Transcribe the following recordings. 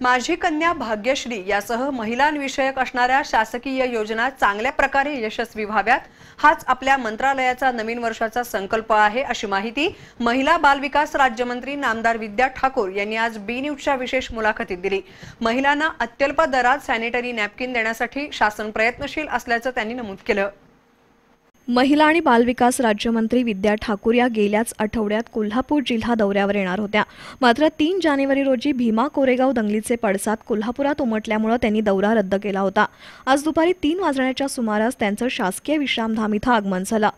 माझी कन्या भाग्यश्री यासह महिलांविषयक असणाऱ्या शासकीय योजना चांगल्या प्रकारे यशस्वी व्हाव्यात हाच आपल्या मंत्रालयाचा नवीन वर्षाचा संकल्प आहे अशी माहिती महिला बालविकास राज्यमंत्री नामदार विद्या ठाकूर यांनी आज बी न्यूजच्या विशेष मुलाखतीत दिली. महिलांना अत्यल्प दरात सॅनिटरी नॅपकिन देण्यासाठी शासन प्रयत्नशील असल्याचं त्यांनी नमूद केलं. महिला आणि बालविकास राज्यमंत्री विद्या ठाकूर या गेल्याच आठवड्यात कोल्हापूर जिल्हा दौऱ्यावर येणार होत्या. मात्र तीन जानेवारी रोजी भीमा कोरेगाव दंगलीचे पडसाद कोल्हापुरात उमटल्यामुळे त्यांनी दौरा रद्द केला होता. आज दुपारी तीन वाजण्याच्या सुमारास त्यांचं शासकीय विश्रामधाम इथं आगमन झालं.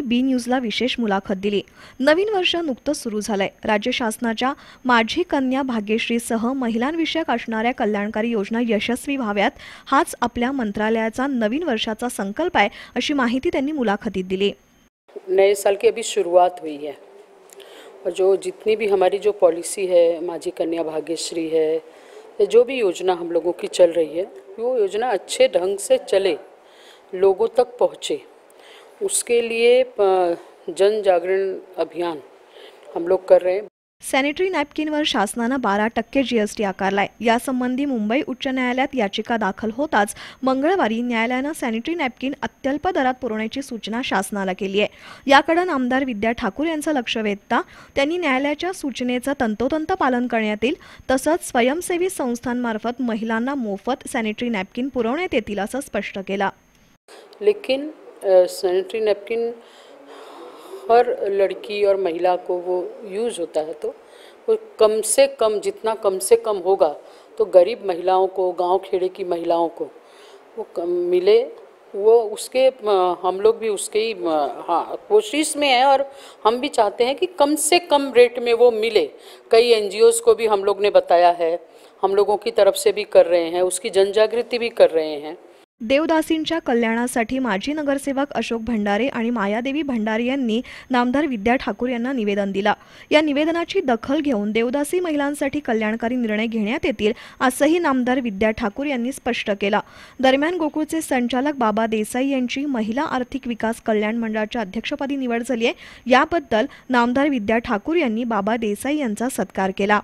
बी न्यूजला विशेष मुलाखत दिली. नवीन वर्ष नुकतंच सुरू झालंय. राज्य शासनाच्या माझी कन्या भाग्यश्रीसह महिलांविषयक असणाऱ्या कल्याणकारी योजना यशस्वी व्हाव्यात, हाच आपल्या मंत्रालयाचा नवीन वर्षाचा संकल्प आहे, अशी माहिती त्यांनी मुलाखतीत नए साल की अभी शुरुआत हुई है. और जो जितनी भी हमारी जो पॉलिसी है माझी कन्या भाग्यश्री है जो भी योजना हम लोगों की चल रही है, वो योजना अच्छे ढंग से चले, लोगों तक पहुँचे। उसके लिए जन जागरण अभियान हम लोग कर रहे हैं। सॅनिटरी नॅपकिनवर शासनानं बारा टक्के जीएसटी आकारलाय यासंबंधी मुंबई उच्च न्यायालयात याचिका दाखल होताच मंगळवारी न्यायालयानं सॅनिटरी नॅपकिन अत्यल्प दरात पुरवण्याची सूचना शासनाला केली आहे. याकडे नामदार विद्या ठाकूर यांचं लक्ष वेधता त्यांनी न्यायालयाच्या सूचनेचं तंतोतंत पालन करण्यात येईल तसंच स्वयंसेवी संस्थांमार्फत महिलांना मोफत सॅनिटरी नॅपकिन पुरवण्यात येतील असं स्पष्ट केलं. लेकिन सैनिटरी नैपकिन हर लड़की और महिला को वो यूज़ होता है तो वो कम से कम, जितना कम से कम होगा तो गरीब महिलाओं को, गाँव खेड़े की महिलाओं को वो कम मिले। वो उसके हम लोग भी उसके ही हाँ कोशिश में है और हम भी चाहते हैं कि कम से कम रेट में वो मिले। कई एन को भी हम लोग ने बताया है। हम लोगों की तरफ़ से भी कर रहे हैं, उसकी जनजागृति भी कर रहे हैं। देवदासींच्या कल्याणासाठी माजी नगरसेवक अशोक भंडारे आणि मायादेवी भंडारे यांनी नामदार विद्या ठाकूर यांना निवेदन दिला. या निवेदनाची दखल घेऊन देवदासी महिलांसाठी कल्याणकारी निर्णय घेण्यात येतील असंही नामदार विद्या ठाकूर यांनी स्पष्ट केला. दरम्यान गोकुळचे संचालक बाबा देसाई यांची महिला आर्थिक विकास कल्याण मंडळाच्या अध्यक्षपदी निवड झाली आहे. याबद्दल नामदार विद्या ठाकूर यांनी बाबा देसाई यांचा सत्कार केला.